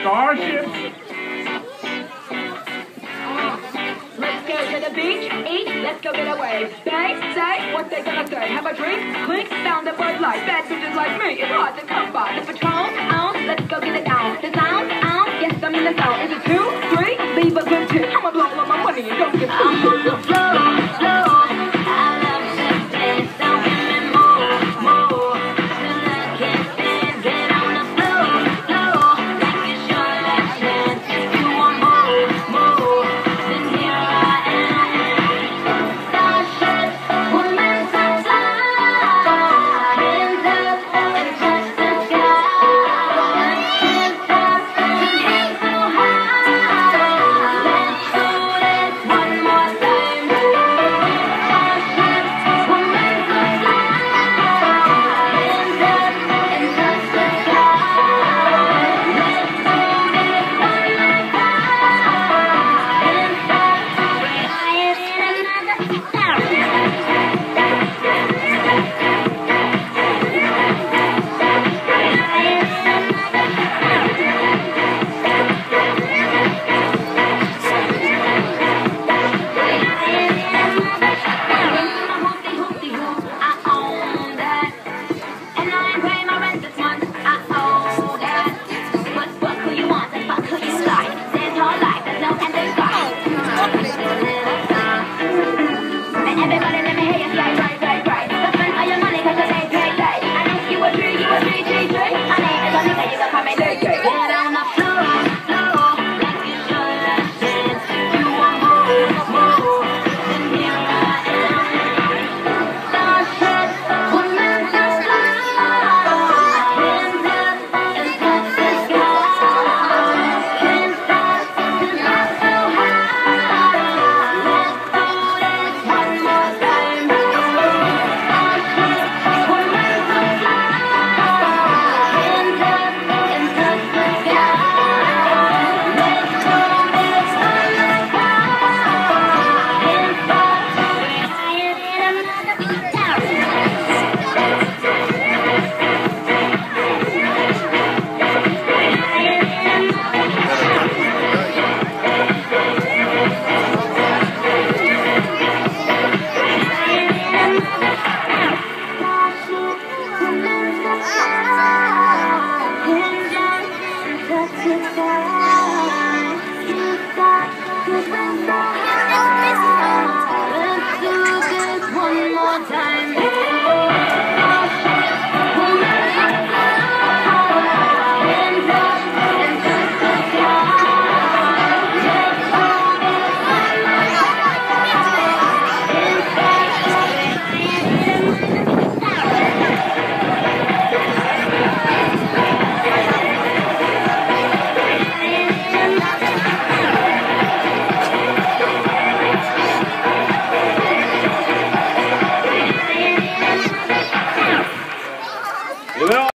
Starships? Let's go to the beach, eat, let's go get away. They say what they gonna say. Have a drink, clink, found a bird like Bad bitches like me, it's hard to come by. The patrol's out. Um, let's go get it down. The sound's out. Um, yes, I'm in the zone. Is it two, three? Leave a good tip. I'ma blow all my money and don't get a Thank. Yeah.